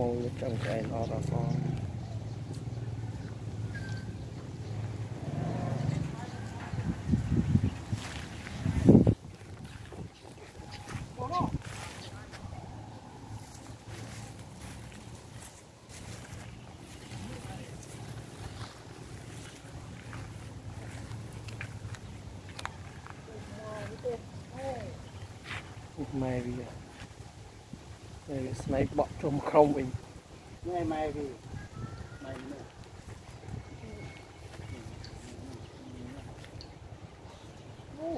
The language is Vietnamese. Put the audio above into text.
môn trong cây lo bà con Maybe. ស្មៃបក់ជុំក្រុមវិញនេះម៉ែវាម៉ែនេះអូ